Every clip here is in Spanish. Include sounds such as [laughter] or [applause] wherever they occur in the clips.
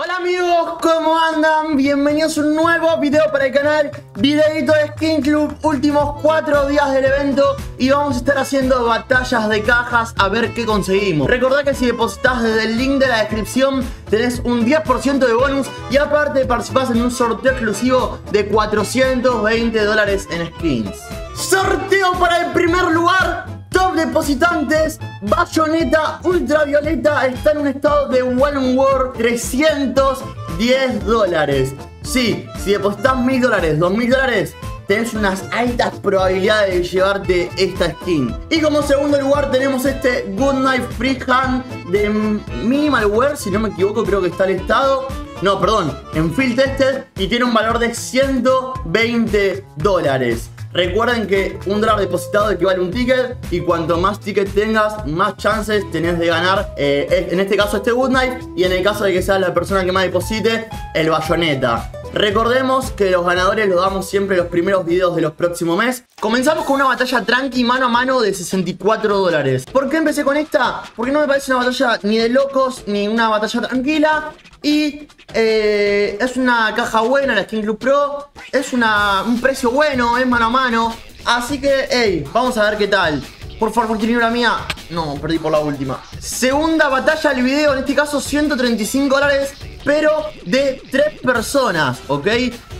Hola amigos, ¿cómo andan? Bienvenidos a un nuevo video para el canal Videito de Skin Club, últimos 4 días del evento Y vamos a estar haciendo batallas de cajas a ver qué conseguimos Recordad que si depositas desde el link de la descripción Tenés un 10% de bonus Y aparte participás en un sorteo exclusivo de 420 dólares en skins Sorteo para el primer lugar Top depositantes, Bayonetta Ultravioleta está en un estado de One War 310 dólares. Sí, si depositas 1000 dólares, 2000 dólares, tenés unas altas probabilidades de llevarte esta skin. Y como segundo lugar tenemos este Good Night Freehand de Minimal Wear, si no me equivoco creo que está el estado. No, perdón, en Field Tested y tiene un valor de 120 dólares. Recuerden que un dólar depositado equivale a un ticket y cuanto más tickets tengas, más chances tenés de ganar, eh, en este caso este Good Night y en el caso de que seas la persona que más deposite, el bayoneta. Recordemos que los ganadores los damos siempre en los primeros videos de los próximos meses. Comenzamos con una batalla tranqui mano a mano de 64 dólares. ¿Por qué empecé con esta? Porque no me parece una batalla ni de locos ni una batalla tranquila. Y eh, es una caja buena, la Skin Club Pro. Es un precio bueno, es mano a mano. Así que, hey, vamos a ver qué tal. Por favor, una mía. No, perdí por la última. Segunda batalla del video, en este caso 135 dólares, pero de tres personas, ¿ok?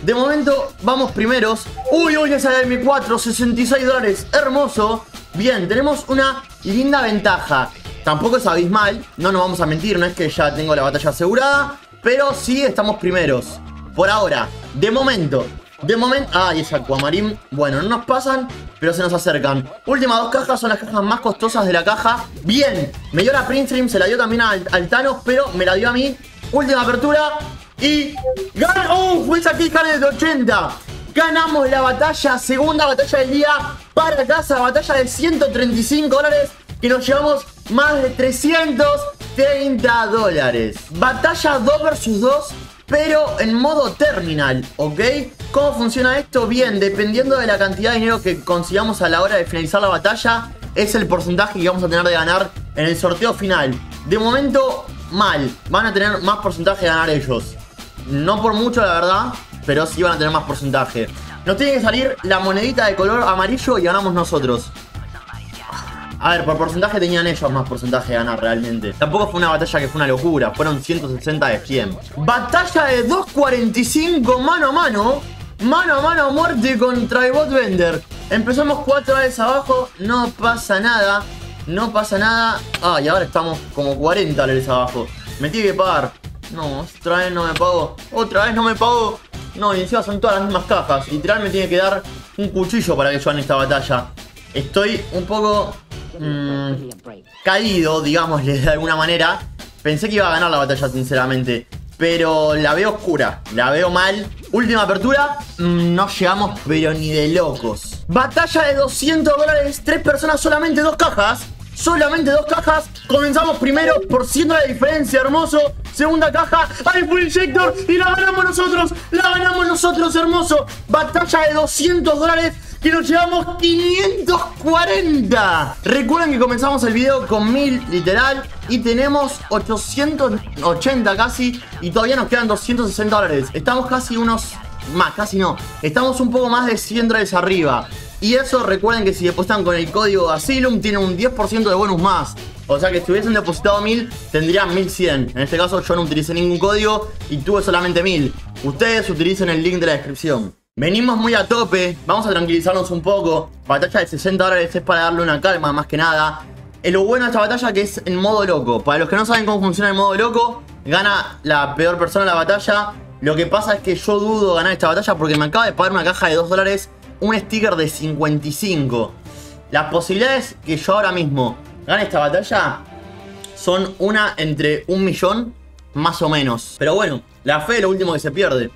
De momento, vamos primeros. Uy, uy, esa de mi 4, 66 dólares. Hermoso. Bien, tenemos una linda ventaja. Tampoco es abismal, no nos vamos a mentir, no es que ya tengo la batalla asegurada, pero sí estamos primeros. Por ahora, de momento, de momento... Ah, y ese Aquamarín. Bueno, no nos pasan, pero se nos acercan. Últimas dos cajas son las cajas más costosas de la caja. Bien, me dio la Prince Dream, se la dio también al, Thanos, pero me la dio a mí. Última apertura. Y... ¡Gana! ¡Oh! Fue esa de 80. Ganamos la batalla, segunda batalla del día para casa, batalla de 135 dólares y nos llevamos más de 330 dólares. Batalla 2 vs 2, pero en modo terminal, ¿ok? ¿Cómo funciona esto? Bien, dependiendo de la cantidad de dinero que consigamos a la hora de finalizar la batalla, es el porcentaje que vamos a tener de ganar en el sorteo final. De momento, mal. Van a tener más porcentaje de ganar ellos. No por mucho, la verdad, pero sí van a tener más porcentaje. Nos tiene que salir la monedita de color amarillo y ganamos nosotros. A ver, por porcentaje tenían ellos más porcentaje de ganar realmente. Tampoco fue una batalla que fue una locura. Fueron 160 de 100. Batalla de 2.45 mano a mano. Mano a mano muerte contra el bot vender. Empezamos 4 veces abajo. No pasa nada. No pasa nada. Ah, y ahora estamos como 40 dólares abajo. Me tiene que pagar. No, otra vez no me pago. Otra vez no me pago. No, y encima son todas las mismas cajas. Literal me tiene que dar un cuchillo para que yo en esta batalla. Estoy un poco mmm, caído, digamos, de alguna manera. Pensé que iba a ganar la batalla, sinceramente. Pero la veo oscura, la veo mal. Última apertura, mm, no llegamos pero ni de locos. Batalla de 200 dólares, tres personas, solamente dos cajas. Solamente dos cajas. Comenzamos primero por 100 la diferencia, hermoso. Segunda caja, hay full injector y la ganamos nosotros. La ganamos nosotros, hermoso. Batalla de 200 dólares que nos llevamos 540. Recuerden que comenzamos el video con 1000 literal y tenemos 880 casi y todavía nos quedan 260 dólares. Estamos casi unos... Más, casi no. Estamos un poco más de 100 dólares arriba. Y eso recuerden que si depositan con el código Asylum tienen un 10% de bonus más. O sea que si hubiesen depositado 1000 tendrían 1100. En este caso yo no utilicé ningún código y tuve solamente 1000. Ustedes utilicen el link de la descripción. Venimos muy a tope, vamos a tranquilizarnos un poco. Batalla de 60 dólares es para darle una calma más que nada. Eh, lo bueno de esta batalla que es en modo loco. Para los que no saben cómo funciona el modo loco, gana la peor persona la batalla. Lo que pasa es que yo dudo ganar esta batalla porque me acaba de pagar una caja de 2 dólares, un sticker de 55. Las posibilidades que yo ahora mismo gane esta batalla son una entre un millón más o menos. Pero bueno, la fe es lo último que se pierde.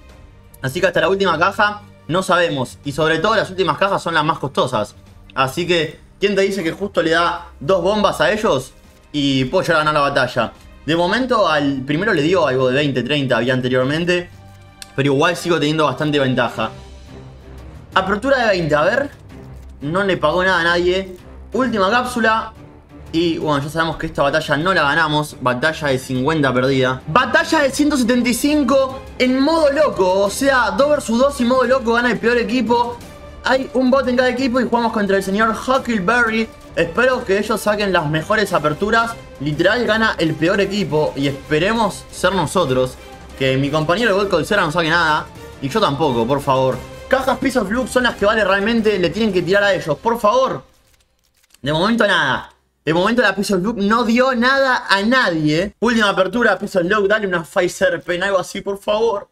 Así que hasta la última caja no sabemos. Y sobre todo las últimas cajas son las más costosas. Así que, ¿quién te dice que justo le da dos bombas a ellos? Y puedo llegar a ganar la batalla. De momento al primero le dio algo de 20, 30 había anteriormente. Pero igual sigo teniendo bastante ventaja. Apertura de 20, a ver. No le pagó nada a nadie. Última cápsula. Y bueno, ya sabemos que esta batalla no la ganamos. Batalla de 50 perdida. Batalla de 175 en modo loco. O sea, 2 vs 2 y modo loco gana el peor equipo. Hay un bot en cada equipo y jugamos contra el señor Huckleberry. Espero que ellos saquen las mejores aperturas. Literal gana el peor equipo y esperemos ser nosotros. Que mi compañero de Gold no saque nada. Y yo tampoco, por favor. Cajas pisos Flux son las que vale realmente. Le tienen que tirar a ellos, por favor. De momento nada. De momento la Pisos Look no dio nada a nadie. Última apertura, Pisos Look, dale una Pfizer Pen, algo así, por favor.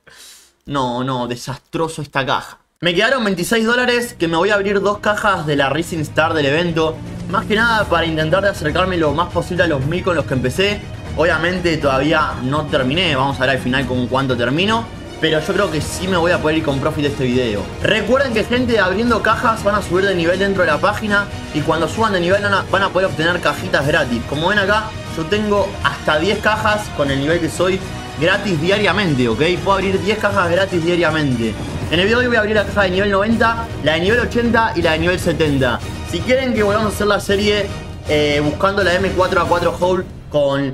No, no, desastroso esta caja. Me quedaron 26 dólares que me voy a abrir dos cajas de la Rising Star del evento. Más que nada para intentar de acercarme lo más posible a los 1000 con los que empecé. Obviamente todavía no terminé, vamos a ver al final con cuánto termino. Pero yo creo que sí me voy a poder ir con profit de este video. Recuerden que gente abriendo cajas van a subir de nivel dentro de la página. Y cuando suban de nivel van a, poder obtener cajitas gratis. Como ven acá, yo tengo hasta 10 cajas con el nivel que soy gratis diariamente, ¿ok? Puedo abrir 10 cajas gratis diariamente. En el video de hoy voy a abrir la caja de nivel 90, la de nivel 80 y la de nivel 70. Si quieren que volvamos a hacer la serie eh, buscando la M4A4 Hole con...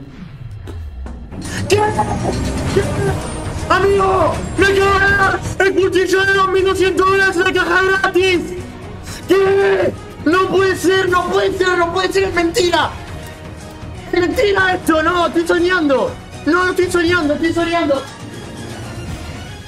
¿Qué? ¡Amigo! ¡Me quedo ¡El cuchillo de 2200 dólares en la caja gratis! ¿Qué? ¡No puede ser! ¡No puede ser! ¡No puede ser! ¡Es mentira! ¡Es mentira esto! ¡No! ¡Estoy soñando! ¡No estoy soñando! ¡Estoy soñando!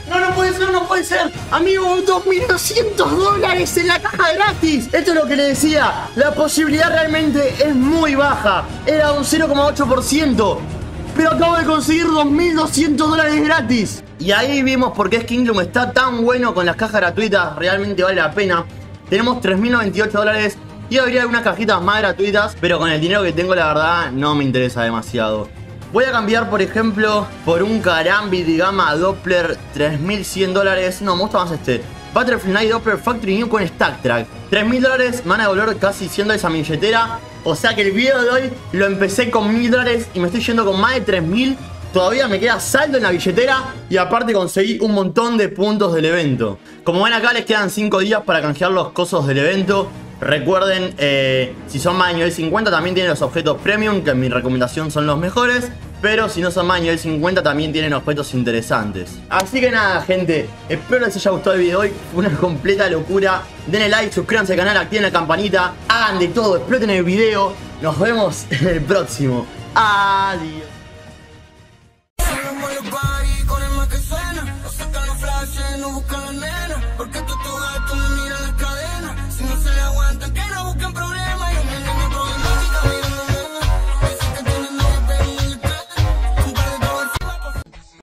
No, no puede ser, no puede ser. Amigo, 2.200 dólares en la caja gratis. Esto es lo que le decía. La posibilidad realmente es muy baja. Era un 0,8%. Pero acabo de conseguir 2.200 dólares gratis. Y ahí vimos por qué Skinglum está tan bueno con las cajas gratuitas. Realmente vale la pena. Tenemos 3.098 dólares. Y habría algunas cajitas más gratuitas. Pero con el dinero que tengo, la verdad, no me interesa demasiado. Voy a cambiar, por ejemplo, por un Karambit de gama Doppler 3100 dólares. No, me gusta más este. Butterfly Night Doppler Factory New con Stack Track. 3000 dólares, me van a devolver casi 100 dólares a mi billetera. O sea que el video de hoy lo empecé con 1000 dólares y me estoy yendo con más de 3000. Todavía me queda saldo en la billetera y aparte conseguí un montón de puntos del evento. Como ven acá les quedan 5 días para canjear los cosos del evento. Recuerden, eh, si son más de nivel 50 también tienen los objetos premium, que en mi recomendación son los mejores. Pero si no son más nivel 50 también tienen objetos interesantes. Así que nada, gente. Espero les haya gustado el video de hoy. Fue una completa locura. Denle like, suscríbanse al canal, activen la campanita. Hagan de todo, exploten el video. Nos vemos [laughs] en el próximo. Adiós.